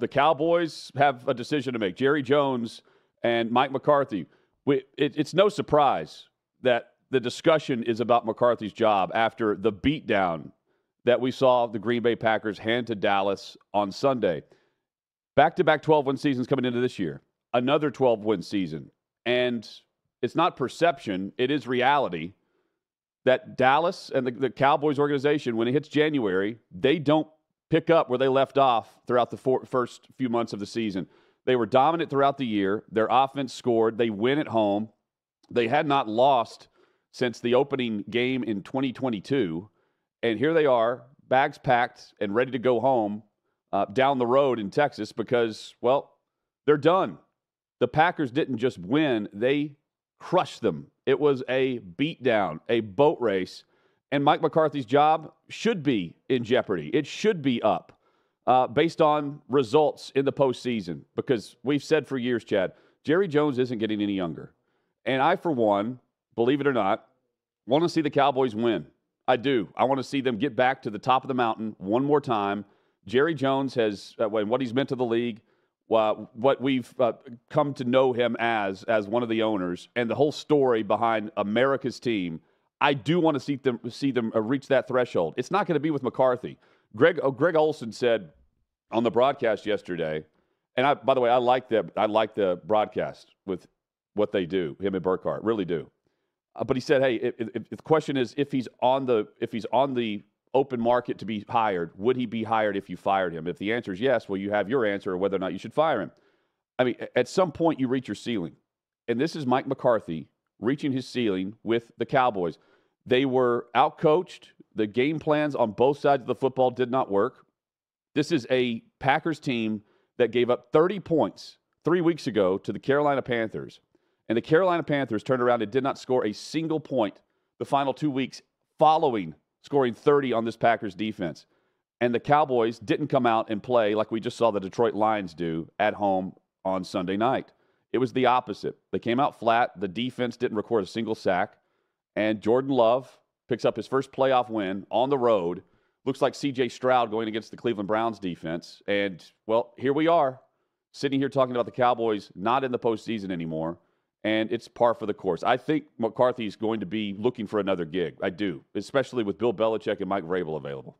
the Cowboys have a decision to make. Jerry Jones and Mike McCarthy. We, it, it's no surprise that the discussion is about McCarthy's job after the beatdown that we saw the Green Bay Packers hand to Dallas on Sunday. Back to back 12 win seasons coming into this year, another 12 win season. And it's not perception, it is reality that Dallas and the, the, Cowboys organization, when it hits January, they don't pick up where they left off throughout the four, first few months of the season. They were dominant throughout the year. Their offense scored. They win at home. They had not lost since the opening game in 2022. And here they are, bags packed and ready to go home uh, down the road in Texas because, well, they're done. The Packers didn't just win, they crushed them. It was a beatdown, a boat race. And Mike McCarthy's job should be in jeopardy. It should be up uh, based on results in the postseason because we've said for years, Chad, Jerry Jones isn't getting any younger. And I, for one, believe it or not, want to see the Cowboys win. I do. I want to see them get back to the top of the mountain one more time. Jerry Jones has, uh, what he's meant to the league, uh, what we've uh, come to know him as, as one of the owners, and the whole story behind America's team. I do want to see them see them uh, reach that threshold. It's not going to be with McCarthy. Greg uh, Greg Olsen said on the broadcast yesterday, and I, by the way, I like the I like the broadcast with what they do. Him and Burkhardt really do. Uh, but he said, "Hey, if, if, the question is if he's on the if he's on the open market to be hired, would he be hired if you fired him? If the answer is yes, well, you have your answer whether or not you should fire him. I mean, at some point, you reach your ceiling, and this is Mike McCarthy reaching his ceiling with the Cowboys. They were outcoached. The game plans on both sides of the football did not work. This is a Packers team that gave up 30 points three weeks ago to the Carolina Panthers. And the Carolina Panthers turned around and did not score a single point the final two weeks following scoring 30 on this Packers defense. And the Cowboys didn't come out and play like we just saw the Detroit Lions do at home on Sunday night. It was the opposite. They came out flat. The defense didn't record a single sack. And Jordan Love picks up his first playoff win on the road. Looks like CJ Stroud going against the Cleveland Browns defense. And, well, here we are, sitting here talking about the Cowboys not in the postseason anymore and it's par for the course. I think McCarthy is going to be looking for another gig. I do, especially with Bill Belichick and Mike Vrabel available.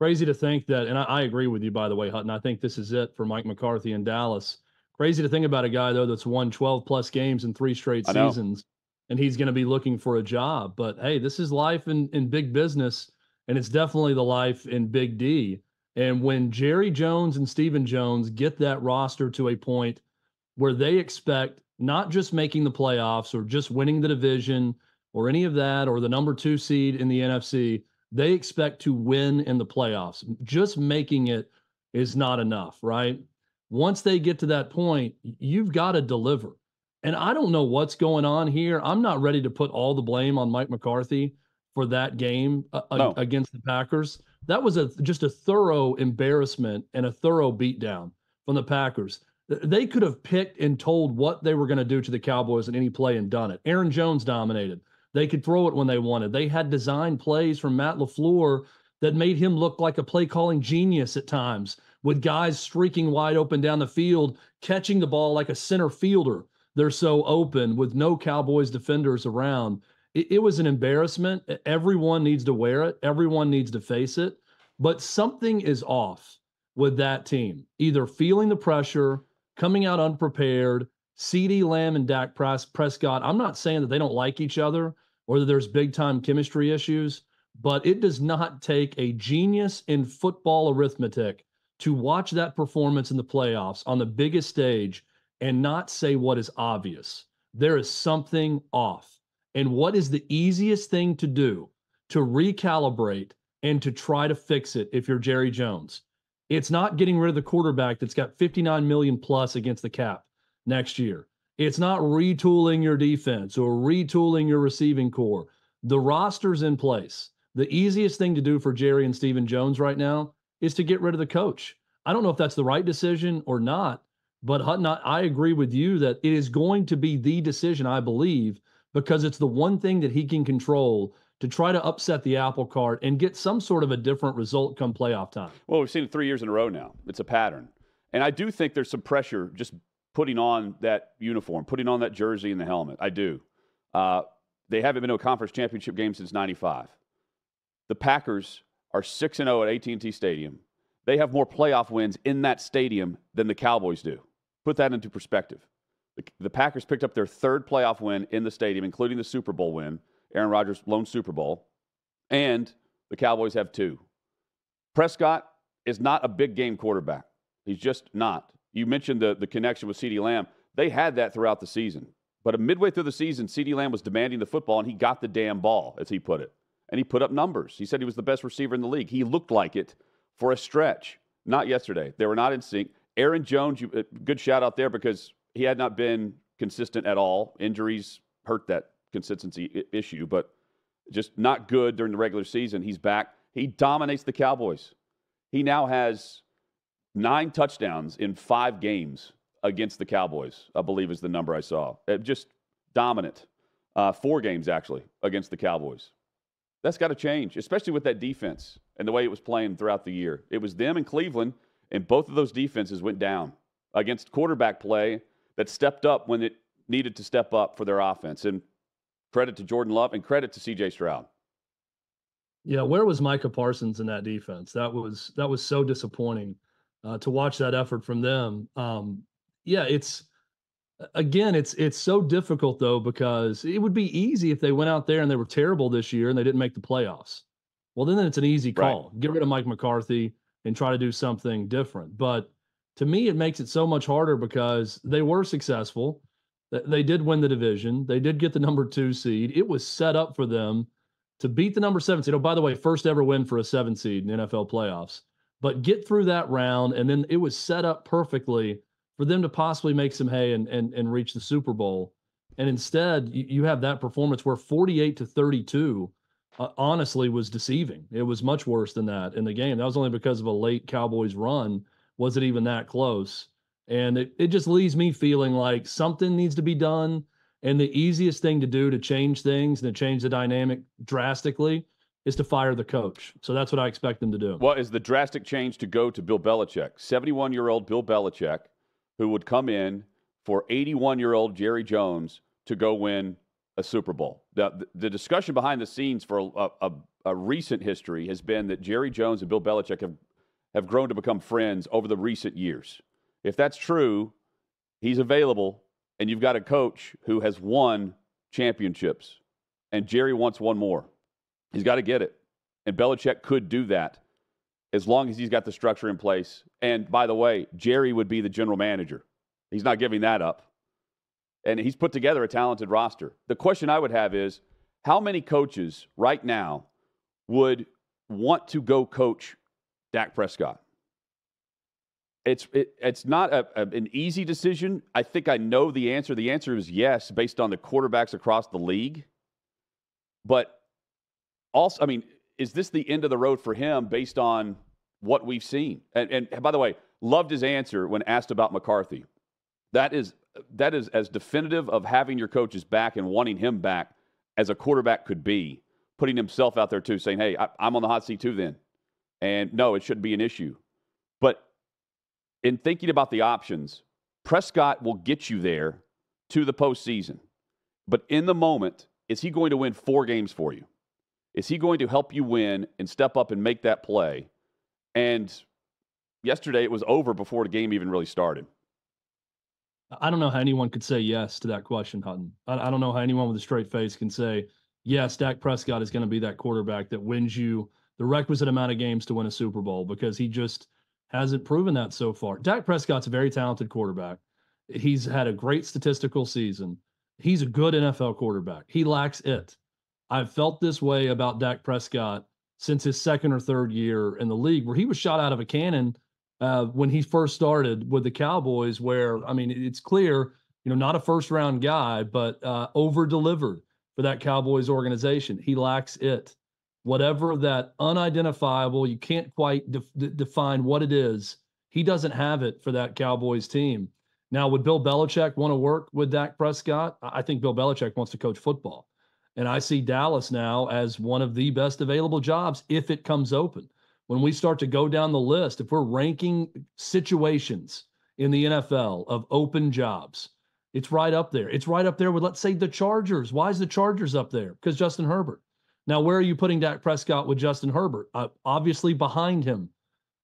Crazy to think that, and I, I, agree with you, by the way, Hutton. I think this is it for Mike McCarthy in Dallas. Crazy to think about a guy, though, that's won 12 plus games in three straight seasons, and he's going to be looking for a job. But hey, this is life in, in big business, and it's definitely the life in Big D. And when Jerry Jones and Stephen Jones get that roster to a point where they expect not just making the playoffs or just winning the division or any of that or the number two seed in the NFC. They expect to win in the playoffs. Just making it is not enough, right? Once they get to that point, you've got to deliver. And I don't know what's going on here. I'm not ready to put all the blame on Mike McCarthy for that game uh, no. against the Packers. That was a just a thorough embarrassment and a thorough beatdown from the Packers. They could have picked and told what they were going to do to the Cowboys in any play and done it. Aaron Jones dominated. They could throw it when they wanted. They had designed plays from Matt LaFleur that made him look like a play calling genius at times, with guys streaking wide open down the field, catching the ball like a center fielder. They're so open with no Cowboys defenders around. It, it was an embarrassment. Everyone needs to wear it, everyone needs to face it. But something is off with that team, either feeling the pressure coming out unprepared. CeeDee Lamb and Dak Prescott. I'm not saying that they don't like each other or that there's big time chemistry issues, but it does not take a genius in football arithmetic to watch that performance in the playoffs on the biggest stage and not say what is obvious. There is something off. And what is the easiest thing to do to recalibrate and to try to fix it if you're Jerry Jones? It's not getting rid of the quarterback that's got 59 million plus against the cap next year. It's not retooling your defense or retooling your receiving corps. The roster's in place. The easiest thing to do for Jerry and Stephen Jones right now is to get rid of the coach. I don't know if that's the right decision or not, but Hutton, I agree with you that it is going to be the decision, I believe, because it's the one thing that he can control to try to upset the apple cart and get some sort of a different result come playoff time. Well, we've seen it three years in a row now. It's a pattern. And I do think there's some pressure just putting on that uniform, putting on that jersey and the helmet. I do. Uh, they haven't been to a conference championship game since 95. The Packers are 6 and 0 at AT&T Stadium. They have more playoff wins in that stadium than the Cowboys do. Put that into perspective. The, the Packers picked up their third playoff win in the stadium, including the Super Bowl win, Aaron Rodgers' lone Super Bowl, and the Cowboys have two. Prescott is not a big game quarterback. He's just not. You mentioned the, the connection with CeeDee Lamb. They had that throughout the season. But midway through the season, CeeDee Lamb was demanding the football, and he got the damn ball, as he put it. And he put up numbers. He said he was the best receiver in the league. He looked like it for a stretch. Not yesterday. They were not in sync. Aaron Jones, you, uh, good shout out there because he had not been consistent at all. Injuries hurt that consistency issue, but just not good during the regular season. He's back. He dominates the Cowboys. He now has nine touchdowns in five games against the Cowboys, I believe is the number I saw. Uh, just dominant. Uh, four games, actually, against the Cowboys. That's got to change, especially with that defense and the way it was playing throughout the year. It was them and Cleveland, and both of those defenses went down against quarterback play that stepped up when it needed to step up for their offense. And credit to Jordan Love and credit to CJ Stroud. Yeah, where was Micah Parsons in that defense? That was that was so disappointing uh, to watch that effort from them. Um, yeah, it's again, it's it's so difficult though because it would be easy if they went out there and they were terrible this year and they didn't make the playoffs. Well, then it's an easy call. Right. Get rid of Mike McCarthy and try to do something different. But to me, it makes it so much harder because they were successful. They did win the division. They did get the number two seed. It was set up for them to beat the number seven seed. Oh, by the way, first ever win for a seven seed in NFL playoffs. But get through that round, and then it was set up perfectly for them to possibly make some hay and and, and reach the Super Bowl. And instead, you, you have that performance where 48 to 32 uh, honestly was deceiving. It was much worse than that in the game. That was only because of a late Cowboys run. Was it even that close? And it, it just leaves me feeling like something needs to be done. And the easiest thing to do to change things and to change the dynamic drastically is to fire the coach. So that's what I expect them to do. Well, is the drastic change to go to Bill Belichick, 71 year old Bill Belichick, who would come in for 81 year old Jerry Jones to go win a Super Bowl. The, the discussion behind the scenes for a, a, a, recent history has been that Jerry Jones and Bill Belichick have, have grown to become friends over the recent years. If that's true, he's available, and you've got a coach who has won championships, and Jerry wants one more. He's got to get it. And Belichick could do that as long as he's got the structure in place. And by the way, Jerry would be the general manager. He's not giving that up. And he's put together a talented roster. The question I would have is how many coaches right now would want to go coach Dak Prescott? It's, it, it's not a, a, an easy decision. I think I know the answer. The answer is yes, based on the quarterbacks across the league. But also, I mean, is this the end of the road for him based on what we've seen? And, and by the way, loved his answer when asked about McCarthy. That is that is as definitive of having your coaches back and wanting him back as a quarterback could be. Putting himself out there too, saying, "Hey, I, I'm on the hot seat too." Then, and no, it shouldn't be an issue. But in thinking about the options, Prescott will get you there to the postseason. But in the moment, is he going to win four games for you? Is he going to help you win and step up and make that play? And yesterday it was over before the game even really started. I don't know how anyone could say yes to that question, Hutton. I, don't know how anyone with a straight face can say, yes, Dak Prescott is going to be that quarterback that wins you the requisite amount of games to win a Super Bowl because he just hasn't proven that so far. Dak Prescott's a very talented quarterback. He's had a great statistical season. He's a good NFL quarterback. He lacks it. I've felt this way about Dak Prescott since his second or third year in the league, where he was shot out of a cannon uh, when he first started with the Cowboys. Where I mean, it's clear, you know, not a first round guy, but uh, over delivered for that Cowboys organization. He lacks it. Whatever that unidentifiable, you can't quite de- define what it is. He doesn't have it for that Cowboys team. Now, would Bill Belichick want to work with Dak Prescott? I think Bill Belichick wants to coach football. And I see Dallas now as one of the best available jobs if it comes open. when we start to go down the list, if we're ranking situations in the NFL of open jobs, it's right up there. It's right up there with, let's say, the Chargers. Why is the Chargers up there? Because Justin Herbert. Now, where are you putting Dak Prescott with Justin Herbert? Uh, obviously behind him.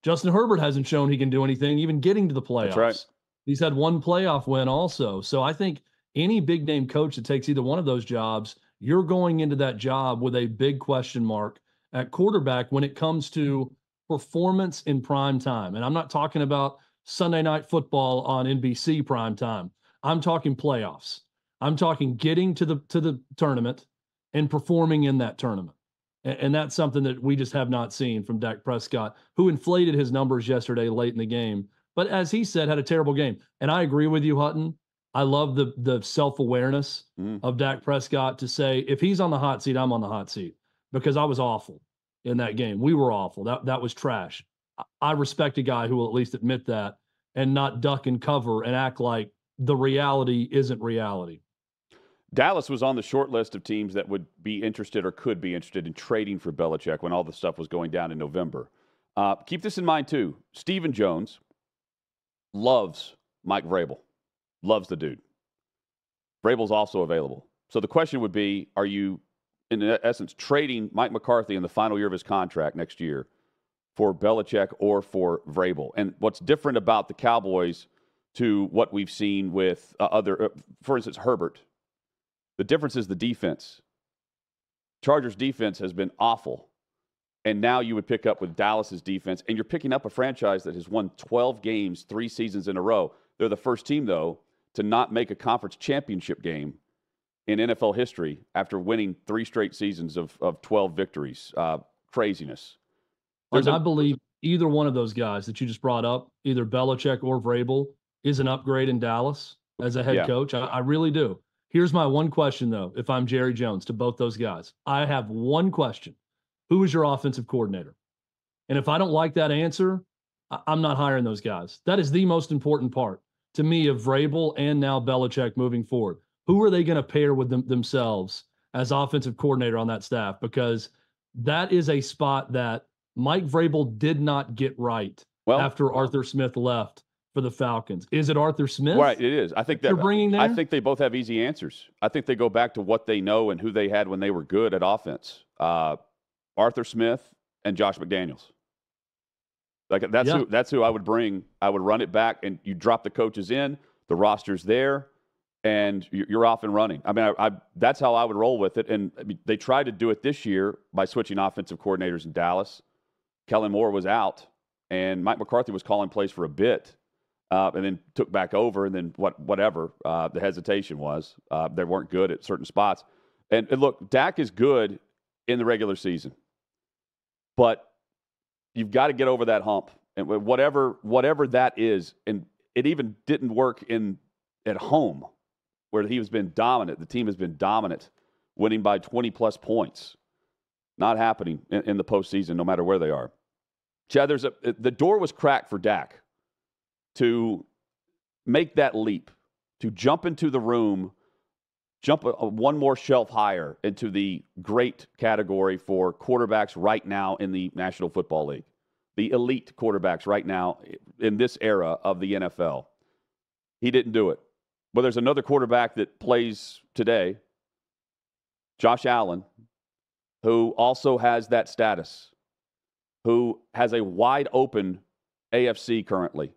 Justin Herbert hasn't shown he can do anything, even getting to the playoffs. Right. He's had one playoff win also. So I think any big name coach that takes either one of those jobs, you're going into that job with a big question mark at quarterback when it comes to mm-hmm. performance in prime time. And I'm not talking about Sunday night football on NBC prime time. I'm talking playoffs. I'm talking getting to the to the tournament and performing in that tournament. And, and that's something that we just have not seen from Dak Prescott, who inflated his numbers yesterday late in the game. But as he said, had a terrible game. And I agree with you, Hutton. I love the the self awareness mm. of Dak Prescott to say if he's on the hot seat, I'm on the hot seat because I was awful in that game. We were awful. That that was trash. I respect a guy who will at least admit that and not duck and cover and act like the reality isn't reality. Dallas was on the short list of teams that would be interested or could be interested in trading for Belichick when all the stuff was going down in November. Uh, keep this in mind too. Stephen Jones loves Mike Vrabel, loves the dude. Vrabel's also available. So the question would be: Are you, in essence, trading Mike McCarthy in the final year of his contract next year for Belichick or for Vrabel? And what's different about the Cowboys? to what we've seen with uh, other, uh, for instance, Herbert. The difference is the defense. Chargers defense has been awful. And now you would pick up with Dallas's defense, and you're picking up a franchise that has won 12 games, three seasons in a row. They're the first team, though, to not make a conference championship game in NFL history after winning three straight seasons of, of 12 victories. Uh, craziness. There's I believe either one of those guys that you just brought up, either Belichick or Vrabel, is an upgrade in Dallas as a head yeah. coach. I, I really do. Here's my one question, though, if I'm Jerry Jones to both those guys. I have one question Who is your offensive coordinator? And if I don't like that answer, I'm not hiring those guys. That is the most important part to me of Vrabel and now Belichick moving forward. Who are they going to pair with them, themselves as offensive coordinator on that staff? Because that is a spot that Mike Vrabel did not get right well, after Arthur Smith left for the Falcons? Is it Arthur Smith? Right, it is. I think that you're bringing there? I think they both have easy answers. I think they go back to what they know and who they had when they were good at offense. Uh, Arthur Smith and Josh McDaniels. Like that's yeah. who that's who I would bring. I would run it back, and you drop the coaches in, the roster's there, and you're off and running. I mean, I, I, that's how I would roll with it. And I mean, they tried to do it this year by switching offensive coordinators in Dallas. Kellen Moore was out, and Mike McCarthy was calling plays for a bit uh, and then took back over, and then what, whatever uh, the hesitation was, uh, they weren't good at certain spots. And, and, look, Dak is good in the regular season, but you've got to get over that hump, and whatever whatever that is. And it even didn't work in at home, where he has been dominant. The team has been dominant, winning by 20 plus points. Not happening in, in the postseason, no matter where they are. Chad, there's a the door was cracked for Dak to make that leap, to jump into the room, jump one more shelf higher into the great category for quarterbacks right now in the National Football League, the elite quarterbacks right now in this era of the NFL. He didn't do it. But there's another quarterback that plays today, Josh Allen, who also has that status, who has a wide open AFC currently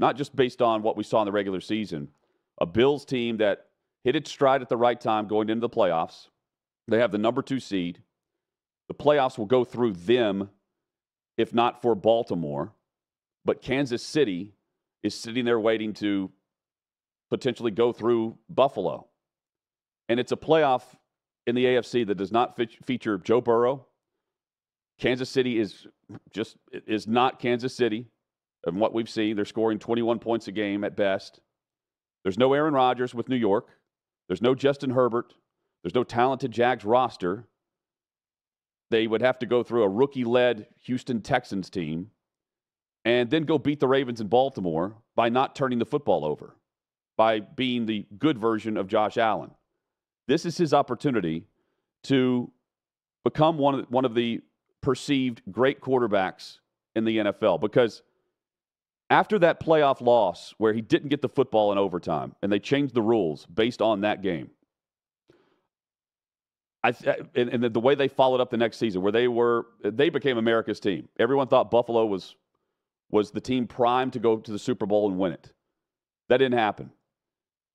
not just based on what we saw in the regular season. A Bills team that hit its stride at the right time going into the playoffs. They have the number two seed. The playoffs will go through them, if not for Baltimore. But Kansas City is sitting there waiting to potentially go through Buffalo. And it's a playoff in the AFC that does not feature Joe Burrow. Kansas City is just is not Kansas City and what we've seen. They're scoring 21 points a game at best. There's no Aaron Rodgers with New York. There's no Justin Herbert. There's no talented Jags roster. They would have to go through a rookie led Houston Texans team and then go beat the Ravens in Baltimore by not turning the football over, by being the good version of Josh Allen. This is his opportunity to become one of, one of the perceived great quarterbacks in the NFL because after that playoff loss where he didn't get the football in overtime and they changed the rules based on that game. I uh, and, and the way they followed up the next season where they were they became America's team. Everyone thought Buffalo was was the team primed to go to the Super Bowl and win it. That didn't happen.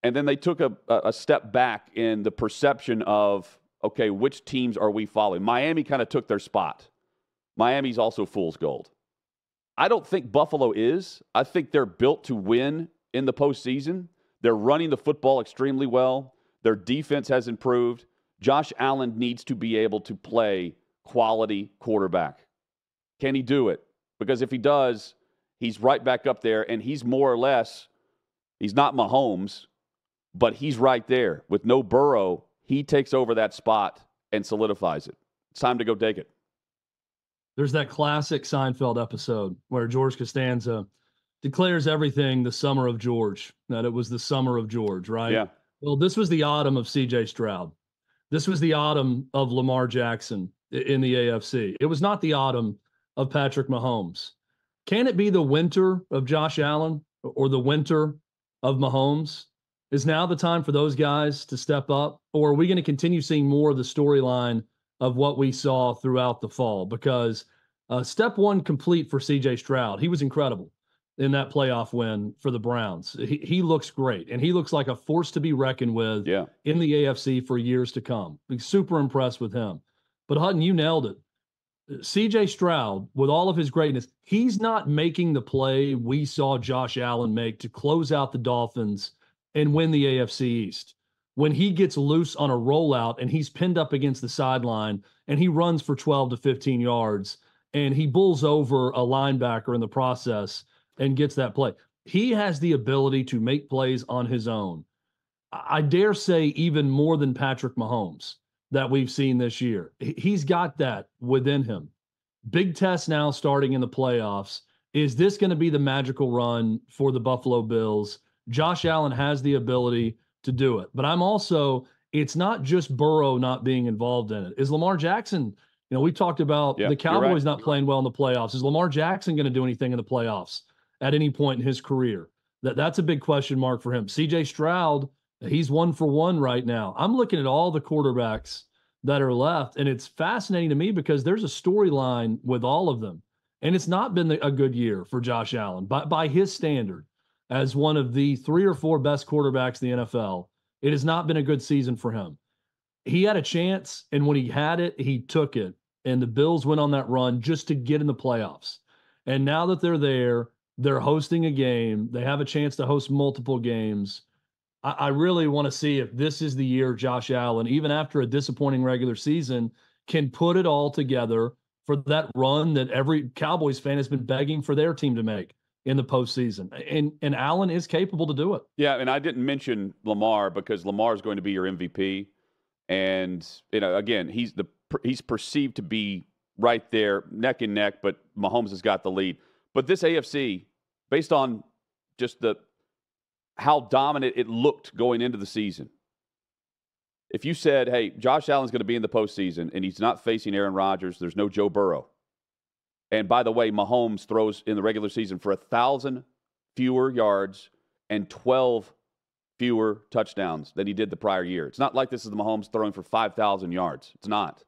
And then they took a, a step back in the perception of okay, which teams are we following? Miami kind of took their spot. Miami's also fool's gold. I don't think Buffalo is. I think they're built to win in the postseason. They're running the football extremely well. Their defense has improved. Josh Allen needs to be able to play quality quarterback. Can he do it? Because if he does, he's right back up there, and he's more or less, he's not Mahomes, but he's right there. With no Burrow, he takes over that spot and solidifies it. It's time to go take it. There's that classic Seinfeld episode where George Costanza declares everything the summer of George, that it was the summer of George, right? Yeah. Well, this was the autumn of CJ Stroud. This was the autumn of Lamar Jackson in the AFC. It was not the autumn of Patrick Mahomes. Can it be the winter of Josh Allen or the winter of Mahomes? Is now the time for those guys to step up? Or are we going to continue seeing more of the storyline of what we saw throughout the fall? Because uh, step one complete for CJ Stroud. He was incredible in that playoff win for the Browns. He, he looks great, and he looks like a force to be reckoned with yeah. in the AFC for years to come. Be super impressed with him. But Hutton, you nailed it. CJ Stroud, with all of his greatness, he's not making the play we saw Josh Allen make to close out the Dolphins and win the AFC East. When he gets loose on a rollout and he's pinned up against the sideline and he runs for 12 to 15 yards and he bulls over a linebacker in the process and gets that play. He has the ability to make plays on his own. I dare say, even more than Patrick Mahomes that we've seen this year. He's got that within him. Big test now starting in the playoffs. Is this going to be the magical run for the Buffalo Bills? Josh Allen has the ability to do it. But I'm also, it's not just Burrow not being involved in it. Is Lamar Jackson, you know, we talked about yeah, the Cowboys right. not playing well in the playoffs. Is Lamar Jackson going to do anything in the playoffs? at any point in his career. That that's a big question mark for him. CJ Stroud, he's one for one right now. I'm looking at all the quarterbacks that are left, and it's fascinating to me because there's a storyline with all of them. And it's not been a good year for Josh Allen by, by his standard as one of the three or four best quarterbacks in the NFL. It has not been a good season for him. He had a chance, and when he had it, he took it. And the Bills went on that run just to get in the playoffs. And now that they're there, they're hosting a game. They have a chance to host multiple games. I, I really want to see if this is the year Josh Allen, even after a disappointing regular season, can put it all together for that run that every Cowboys fan has been begging for their team to make in the postseason. And and Allen is capable to do it. Yeah, and I didn't mention Lamar because Lamar is going to be your MVP, and you know again he's the he's perceived to be right there neck and neck, but Mahomes has got the lead. But this AFC, based on just the how dominant it looked going into the season, if you said, "Hey, Josh Allen's going to be in the postseason and he's not facing Aaron Rodgers, there's no Joe Burrow," and by the way, Mahomes throws in the regular season for a thousand fewer yards and twelve fewer touchdowns than he did the prior year. It's not like this is the Mahomes throwing for five thousand yards. It's not.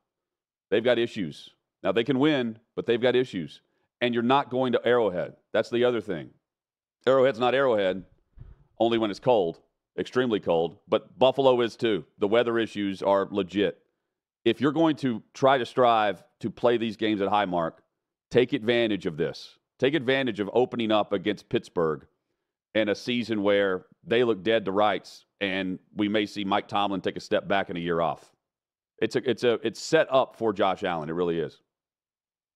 They've got issues. Now they can win, but they've got issues and you're not going to Arrowhead. That's the other thing. Arrowhead's not Arrowhead, only when it's cold, extremely cold, but Buffalo is too. The weather issues are legit. If you're going to try to strive to play these games at Highmark, take advantage of this. Take advantage of opening up against Pittsburgh in a season where they look dead to rights and we may see Mike Tomlin take a step back in a year off. It's a it's a it's set up for Josh Allen. It really is.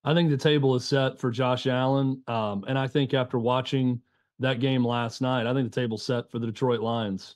I think the table is set for Josh Allen. Um, and I think after watching that game last night, I think the table's set for the Detroit Lions.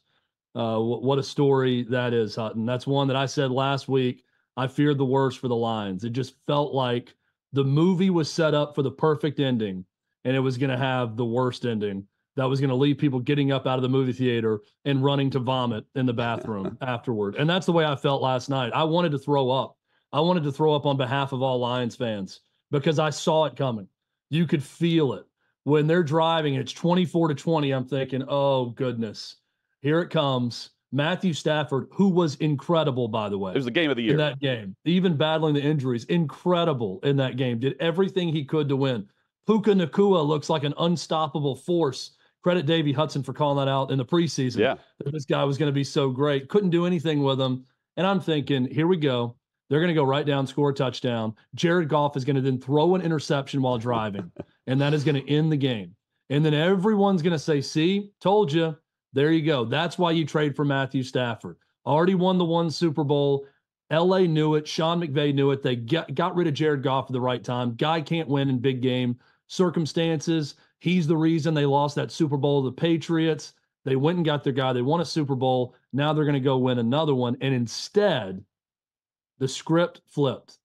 Uh, what, what a story that is, Hutton. That's one that I said last week. I feared the worst for the Lions. It just felt like the movie was set up for the perfect ending, and it was going to have the worst ending that was going to leave people getting up out of the movie theater and running to vomit in the bathroom afterward. And that's the way I felt last night. I wanted to throw up. I wanted to throw up on behalf of all Lions fans because I saw it coming. You could feel it when they're driving. It's 24 to 20. I'm thinking, oh goodness, here it comes. Matthew Stafford, who was incredible, by the way. It was the game of the year. In that game, even battling the injuries, incredible in that game. Did everything he could to win. Puka Nacua looks like an unstoppable force. Credit Davey Hudson for calling that out in the preseason. Yeah. This guy was going to be so great. Couldn't do anything with him. And I'm thinking, here we go. They're going to go right down, score a touchdown. Jared Goff is going to then throw an interception while driving, and that is going to end the game. And then everyone's going to say, see, told you. There you go. That's why you trade for Matthew Stafford. Already won the one Super Bowl. LA knew it. Sean McVay knew it. They got, got rid of Jared Goff at the right time. Guy can't win in big game circumstances. He's the reason they lost that Super Bowl to the Patriots. They went and got their guy. They won a Super Bowl. Now they're going to go win another one. And instead, the script flipped.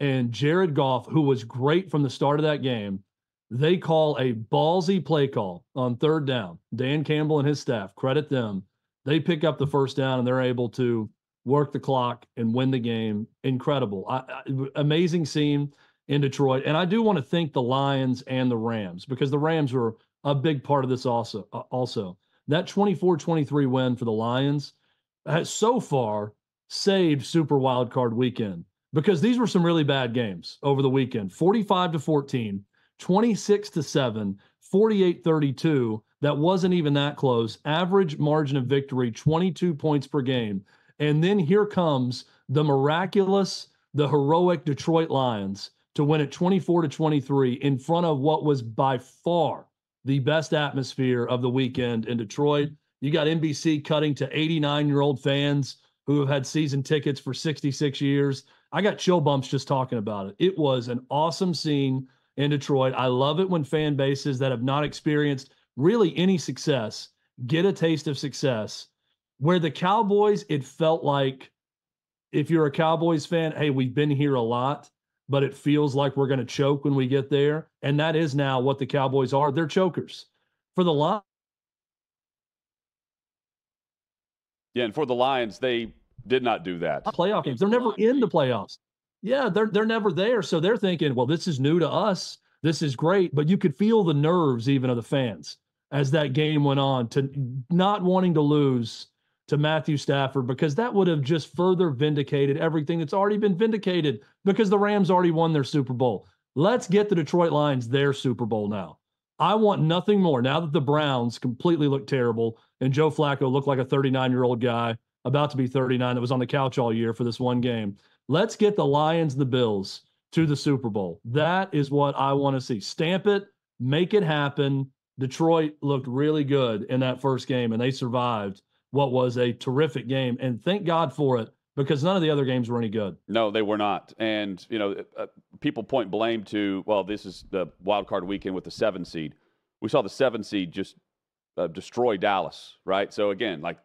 And Jared Goff, who was great from the start of that game, they call a ballsy play call on third down. Dan Campbell and his staff, credit them. They pick up the first down and they're able to work the clock and win the game. Incredible. I, I, amazing scene in Detroit. And I do want to thank the Lions and the Rams because the Rams were a big part of this also. Uh, also, that 24-23 win for the Lions has so far saved Super Wild Card weekend because these were some really bad games over the weekend. 45 to 14 26 to 7, 48 32. That wasn't even that close. Average margin of victory 22 points per game. And then here comes the miraculous, the heroic Detroit Lions to win it 24 to 23 in front of what was by far the best atmosphere of the weekend in Detroit. You got NBC cutting to 89 year old fans who have had season tickets for 66 years. I got chill bumps just talking about it. It was an awesome scene in Detroit. I love it when fan bases that have not experienced really any success get a taste of success. Where the Cowboys, it felt like if you're a Cowboys fan, hey, we've been here a lot, but it feels like we're going to choke when we get there. And that is now what the Cowboys are. They're chokers. For the Lions. Yeah, and for the Lions, they did not do that. Playoff games. They're never in the playoffs. Yeah, they're they're never there. So they're thinking, well, this is new to us. This is great. But you could feel the nerves even of the fans as that game went on to not wanting to lose to Matthew Stafford because that would have just further vindicated everything that's already been vindicated because the Rams already won their Super Bowl. Let's get the Detroit Lions their Super Bowl now. I want nothing more now that the Browns completely look terrible and Joe Flacco looked like a 39 year old guy about to be 39 that was on the couch all year for this one game. Let's get the Lions, the Bills to the Super Bowl. That is what I want to see. Stamp it, make it happen. Detroit looked really good in that first game, and they survived what was a terrific game. And thank God for it because none of the other games were any good. No, they were not. And, you know, uh, people point blame to, well, this is the wild card weekend with the seven seed. We saw the seven seed just uh, destroy Dallas, right? So, again, like,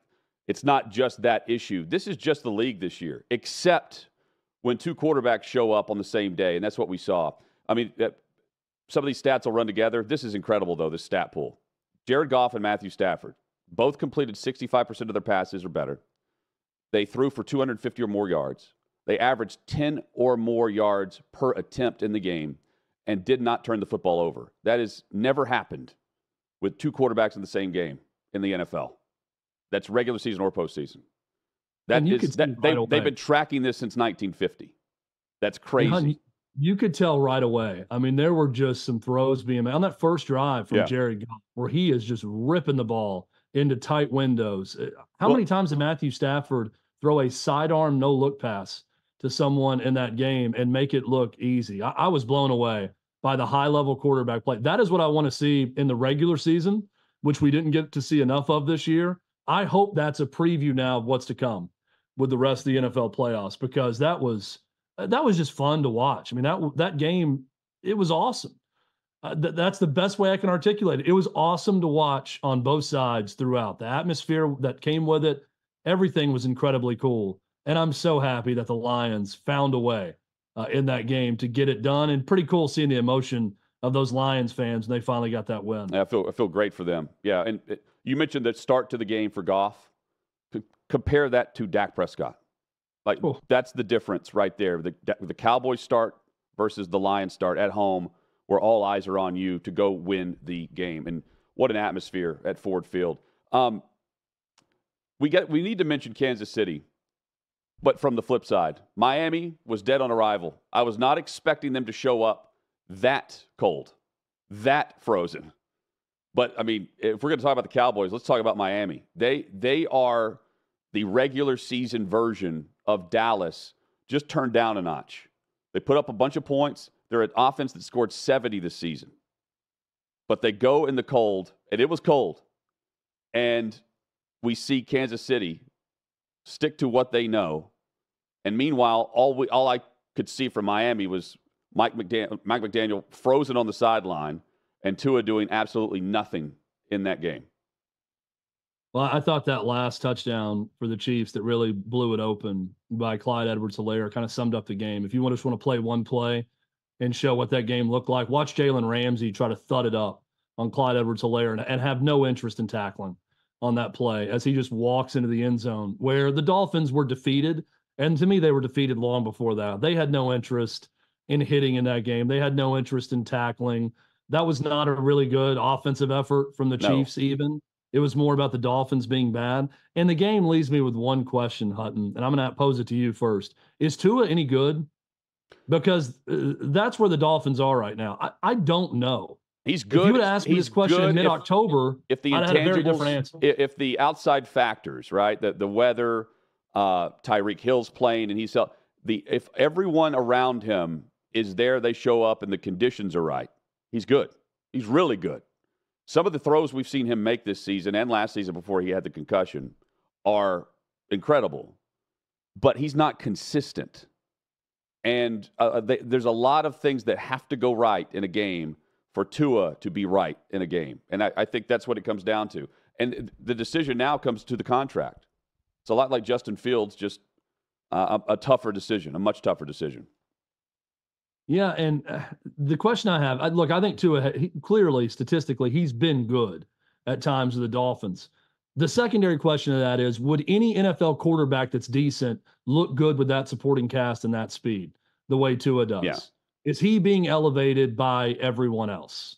it's not just that issue. This is just the league this year, except when two quarterbacks show up on the same day, and that's what we saw. I mean, some of these stats will run together. This is incredible, though, this stat pool. Jared Goff and Matthew Stafford both completed 65% of their passes or better. They threw for 250 or more yards. They averaged 10 or more yards per attempt in the game and did not turn the football over. That has never happened with two quarterbacks in the same game in the NFL. That's regular season or postseason. That is that they, they've been tracking this since 1950. That's crazy. you could tell right away. I mean, there were just some throws being made on that first drive from yeah. Jared Goff, where he is just ripping the ball into tight windows. Uh, how well, many times did Matthew Stafford throw a sidearm no look pass to someone in that game and make it look easy? I, I was blown away by the high level quarterback play. That is what I want to see in the regular season, which we didn't get to see enough of this year. I hope that's a preview now of what's to come with the rest of the NFL playoffs because that was that was just fun to watch. I mean that that game it was awesome. Uh, th- that's the best way I can articulate it. It was awesome to watch on both sides throughout. The atmosphere that came with it, everything was incredibly cool. And I'm so happy that the Lions found a way uh, in that game to get it done. And pretty cool seeing the emotion of those Lions fans when they finally got that win. Yeah, I feel I feel great for them. Yeah, and it, you mentioned the start to the game for Goff compare that to Dak Prescott. Like that's the difference right there. The the Cowboys start versus the Lions start at home where all eyes are on you to go win the game. And what an atmosphere at Ford Field. Um, we get we need to mention Kansas City, but from the flip side, Miami was dead on arrival. I was not expecting them to show up that cold, that frozen. But I mean, if we're going to talk about the Cowboys, let's talk about Miami. They they are the regular season version of Dallas, just turned down a notch. They put up a bunch of points. They're an offense that scored 70 this season. But they go in the cold, and it was cold. And we see Kansas City stick to what they know. And meanwhile, all we all I could see from Miami was Mike, McDan- Mike McDaniel frozen on the sideline and Tua doing absolutely nothing in that game. Well, I thought that last touchdown for the Chiefs that really blew it open by Clyde Edwards Helaire kind of summed up the game. If you just want to play one play and show what that game looked like, watch Jalen Ramsey try to thud it up on Clyde Edwards Helaire and, and have no interest in tackling on that play as he just walks into the end zone where the Dolphins were defeated. And to me, they were defeated long before that. They had no interest in hitting in that game, they had no interest in tackling. That was not a really good offensive effort from the no. Chiefs, even. It was more about the Dolphins being bad. And the game leaves me with one question, Hutton, and I'm going to pose it to you first. Is Tua any good? Because uh, that's where the Dolphins are right now. I, I don't know. He's good. If you would ask me this question in mid-October, if, if the I'd very different answer. If the outside factors, right, the the weather, uh, Tyreek Hill's playing, and he's the if everyone around him is there, they show up, and the conditions are right. He's good. He's really good. Some of the throws we've seen him make this season and last season before he had the concussion are incredible, but he's not consistent. And uh, uh, they, there's a lot of things that have to go right in a game for Tua to be right in a game. And I, I think that's what it comes down to. And the decision now comes to the contract. It's a lot like Justin Fields, just uh, a, a tougher decision, a much tougher decision. Yeah, and uh, the question I have, look, I think Tua he, clearly statistically he's been good at times with the Dolphins. The secondary question of that is, would any NFL quarterback that's decent look good with that supporting cast and that speed the way Tua does? Yeah. Is he being elevated by everyone else?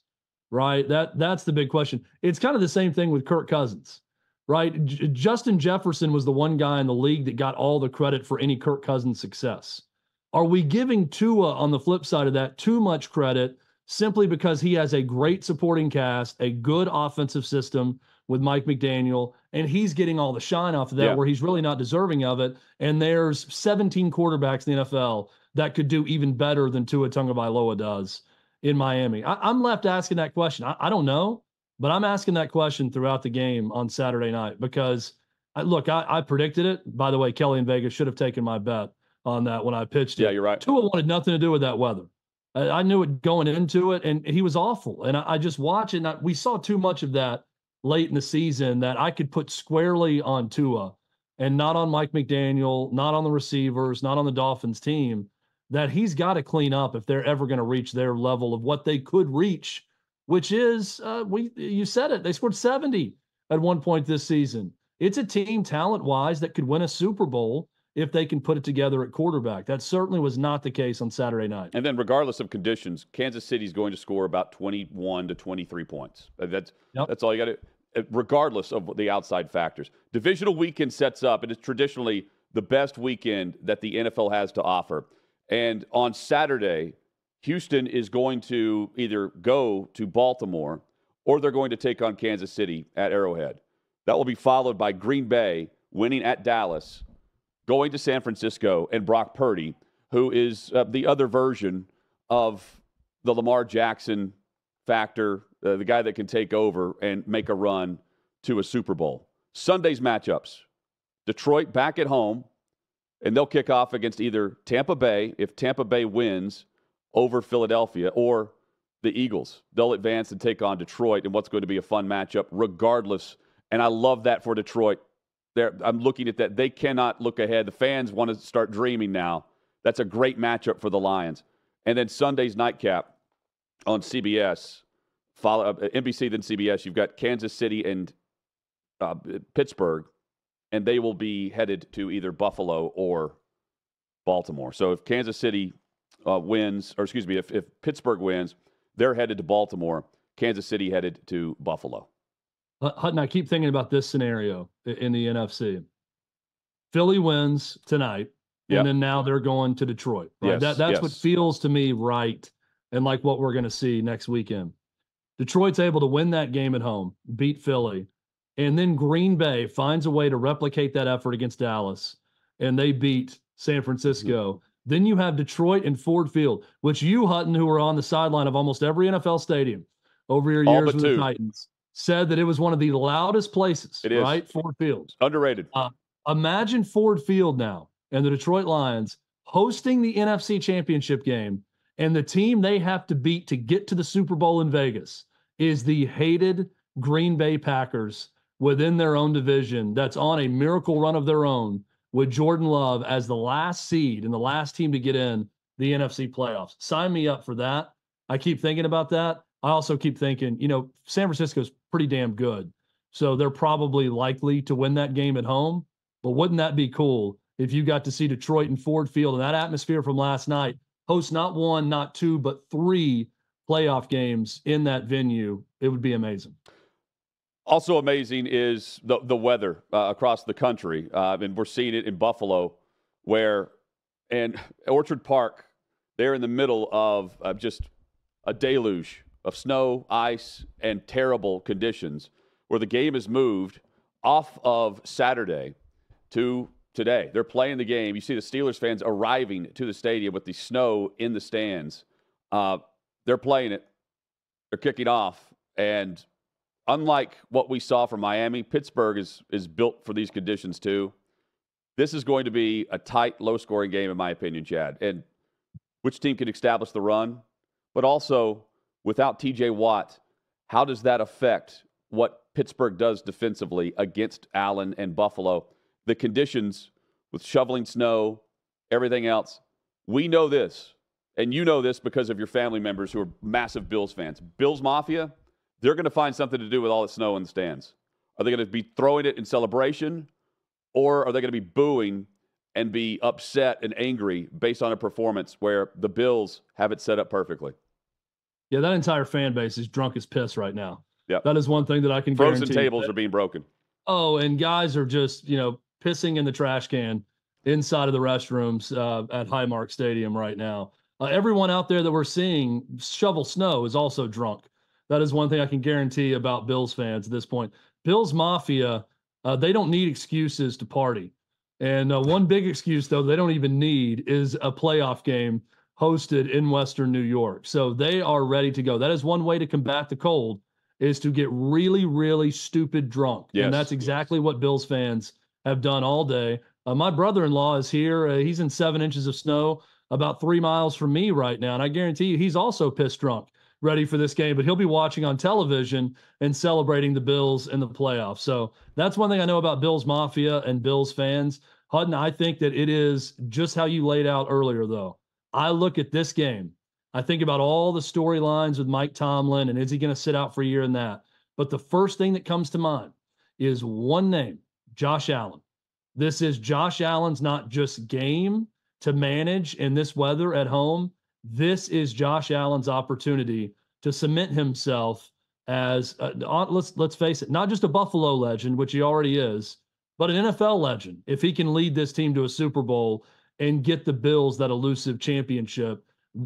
Right. That that's the big question. It's kind of the same thing with Kirk Cousins right? J- Justin Jefferson was the one guy in the league that got all the credit for any Kirk Cousins success. Are we giving Tua on the flip side of that too much credit simply because he has a great supporting cast, a good offensive system with Mike McDaniel, and he's getting all the shine off of that yeah. where he's really not deserving of it? And there's 17 quarterbacks in the NFL that could do even better than Tua Tagovailoa does in Miami. I, am left asking that question. I, I, don't know, but I'm asking that question throughout the game on Saturday night because I, look, I, I predicted it. By the way, Kelly in Vegas should have taken my bet on that when I pitched it. Yeah, you're right. Tua wanted nothing to do with that weather. I, I knew it going into it, and he was awful. And I, I just watch it. And I, we saw too much of that late in the season that I could put squarely on Tua and not on Mike McDaniel, not on the receivers, not on the Dolphins team. That he's got to clean up if they're ever going to reach their level of what they could reach, which is uh, we you said it. They scored 70 at one point this season. It's a team talent wise that could win a Super Bowl if they can put it together at quarterback. That certainly was not the case on Saturday night. And then, regardless of conditions, Kansas City is going to score about 21 to 23 points. Uh, that's yep. that's all you got to. Uh, regardless of the outside factors, divisional weekend sets up. and It is traditionally the best weekend that the NFL has to offer. And on Saturday, Houston is going to either go to Baltimore or they're going to take on Kansas City at Arrowhead. That will be followed by Green Bay winning at Dallas going to San Francisco and Brock Purdy, who is uh, the other version of the Lamar Jackson factor, uh, the guy that can take over and make a run to a Super Bowl. Sunday's matchups Detroit back at home, and they'll kick off against either Tampa Bay, if Tampa Bay wins over Philadelphia, or the Eagles. They'll advance and take on Detroit in what's going to be a fun matchup, regardless. And I love that for Detroit. They're, I'm looking at that. They cannot look ahead. The fans want to start dreaming now. That's a great matchup for the Lions. And then Sunday's nightcap on CBS, follow uh, NBC, then CBS. You've got Kansas City and uh, Pittsburgh, and they will be headed to either Buffalo or Baltimore. So if Kansas City uh, wins, or excuse me, if, if Pittsburgh wins, They're headed to Baltimore. Kansas City headed to Buffalo. Hutton, I keep thinking about this scenario in the NFC. Philly wins tonight, yep. and then now they're going to Detroit. Right? Yes, that, that's yes. what feels to me right and like what we're going to see next weekend. Detroit's able to win that game at home, beat Philly, and then Green Bay finds a way to replicate that effort against Dallas, and they beat San Francisco. Mm-hmm. Then you have Detroit and Ford Field, which you, Hutton, who were on the sideline of almost every NFL stadium over your years with two. the Titans, said that it was one of the loudest places, it is. right? Ford Field. Underrated. Uh, imagine Ford Field now and the Detroit Lions hosting the NFC Championship game, and the team they have to beat to get to the Super Bowl in Vegas is the hated Green Bay Packers within their own division that's on a miracle run of their own with Jordan Love as the last seed and the last team to get in the NFC playoffs. Sign me up for that. I keep thinking about that. I also keep thinking, you know, San Francisco's pretty damn good. So they're probably likely to win that game at home. But wouldn't that be cool if you got to see Detroit and Ford Field and that atmosphere from last night host not one, not two, but three playoff games in that venue? It would be amazing. Also amazing is the the weather uh, across the country, uh, and we're seeing it in Buffalo, where and Orchard Park, they're in the middle of uh, just a deluge of snow, ice, and terrible conditions, where the game is moved off of Saturday to today. They're playing the game. You see the Steelers fans arriving to the stadium with the snow in the stands. Uh, they're playing it. They're kicking off, and unlike what we saw from Miami, Pittsburgh is is built for these conditions too. This is going to be a tight, low-scoring game, in my opinion, Chad. And which team can establish the run, but also without T.J. Watt, how does that affect what Pittsburgh does defensively against Allen and Buffalo? The conditions with shoveling snow, everything else. We know this, and you know this because of your family members who are massive Bills fans. Bills Mafia, they're going to find something to do with all the snow in the stands. Are they going to be throwing it in celebration, or are they going to be booing and be upset and angry based on a performance where the Bills have it set up perfectly? Yeah, that entire fan base is drunk as piss right now. Yeah, that is one thing that I can Frozen guarantee. tables that, are being broken. Oh, and guys are just you know pissing in the trash can inside of the restrooms uh, at Highmark Stadium right now. Uh, everyone out there that we're seeing shovel snow is also drunk. That is one thing I can guarantee about Bills fans at this point. Bills Mafia, uh, they don't need excuses to party. And uh, one big excuse, though, they don't even need is a playoff game hosted in Western New York. So they are ready to go. That is one way to combat the cold is to get really, really stupid drunk. Yes. And that's exactly what Bills fans have done all day. Uh, my brother-in-law is here. Uh, he's in seven inches of snow about three miles from me right now. And I guarantee you he's also pissed drunk ready for this game, but he'll be watching on television and celebrating the Bills in the playoffs. So that's one thing I know about Bills Mafia and Bills fans. Hutton, I think that it is just how you laid out earlier, though. I look at this game. I think about all the storylines with Mike Tomlin and is he going to sit out for a year and that. But the first thing that comes to mind is one name Josh Allen. This is Josh Allen's not just game to manage in this weather at home. This is Josh Allen's opportunity to cement himself as uh, let's let's face it, not just a Buffalo legend, which he already is, but an NFL legend. If he can lead this team to a Super Bowl and get the Bills that elusive championship,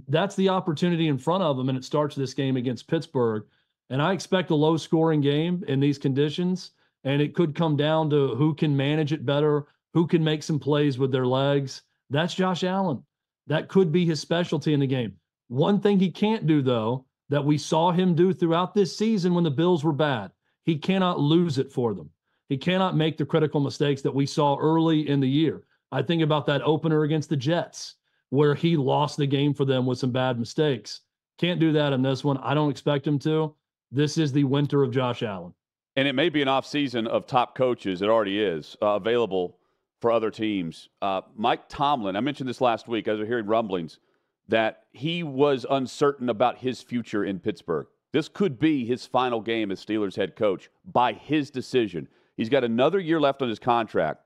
that's the opportunity in front of them, And it starts this game against Pittsburgh. And I expect a low scoring game in these conditions. And it could come down to who can manage it better, who can make some plays with their legs. That's Josh Allen. That could be his specialty in the game. One thing he can't do, though, that we saw him do throughout this season when the Bills were bad, he cannot lose it for them. He cannot make the critical mistakes that we saw early in the year. I think about that opener against the Jets, where he lost the game for them with some bad mistakes. Can't do that in this one. I don't expect him to. This is the winter of Josh Allen. And it may be an offseason of top coaches. It already is uh, available for other teams. Uh, Mike Tomlin, I mentioned this last week as we're hearing rumblings that he was uncertain about his future in Pittsburgh. This could be his final game as Steelers head coach by his decision. He's got another year left on his contract,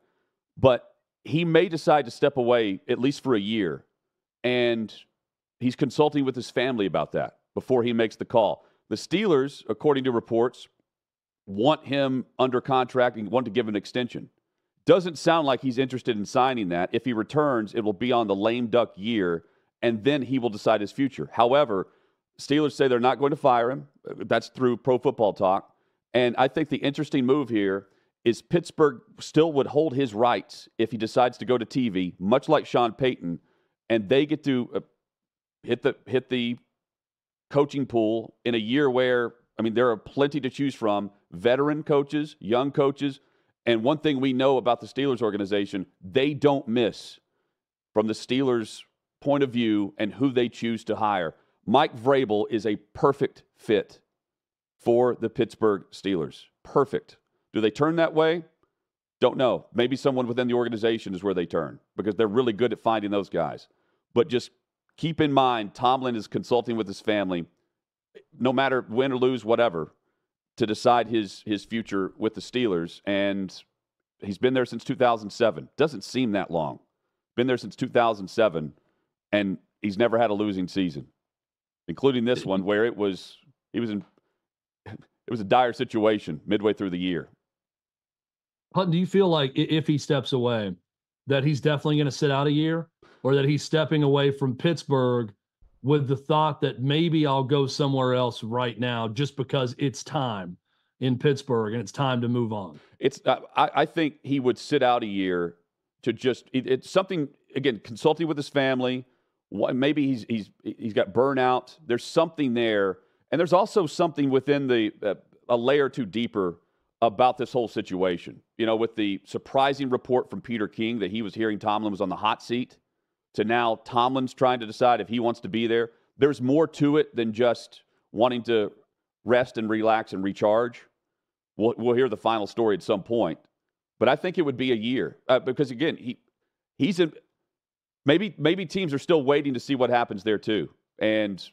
but he may decide to step away at least for a year. And he's consulting with his family about that. before he makes the call. The Steelers, according to reports, want him under contract and want to give an extension. Doesn't sound like he's interested in signing that. If he returns, it will be on the lame duck year, and then he will decide his future. However, Steelers say they're not going to fire him. That's through Pro Football Talk. And I think the interesting move here is Pittsburgh still would hold his rights if he decides to go to TV, much like Sean Payton, and they get to uh, hit the hit the coaching pool in a year where I mean there are plenty to choose from, veteran coaches, young coaches, and one thing we know about the Steelers organization, they don't miss from the Steelers point of view and who they choose to hire. Mike Vrabel is a perfect fit for the Pittsburgh Steelers. Perfect. Do they turn that way? Don't know. Maybe someone within the organization is where they turn because they're really good at finding those guys. But just keep in mind, Tomlin is consulting with his family, no matter win or lose, whatever, to decide his his future with the Steelers. And he's been there since 2007. Doesn't seem that long. Been there since 2007, and he's never had a losing season including this one where it was he was in it was a dire situation midway through the year. Hutton, do you feel like if he steps away, that he's definitely going to sit out a year, or that he's stepping away from Pittsburgh with the thought that maybe I'll go somewhere else right now just because it's time in Pittsburgh and it's time to move on? It's uh, I, I, think he would sit out a year to just it, it's something again consulting with his family maybe he's he's he's got burnout. There's something there, and there's also something within the uh, a layer two deeper about this whole situation. You know, with the surprising report from Peter King that he was hearing Tomlin was on the hot seat, to now Tomlin's trying to decide if he wants to be there. There's more to it than just wanting to rest and relax and recharge. We'll, we'll hear the final story at some point, but I think it would be a year uh, because again, he he's in maybe maybe teams are still waiting to see what happens there too. And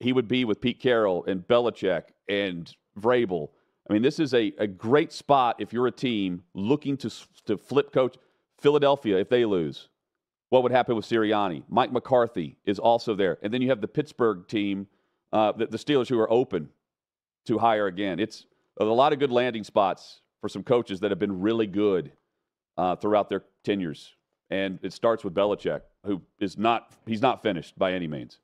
he would be with Pete Carroll and Belichick and Vrabel. I mean, this is a, a great spot if you're a team looking to, to flip coach. Philadelphia, if they lose, what would happen with Sirianni? Mike McCarthy is also there. And then you have the Pittsburgh team, uh, the, the Steelers, who are open to hire again. It's a lot of good landing spots for some coaches that have been really good uh, throughout their tenures and it starts with Belichick, who is not he's not finished by any means.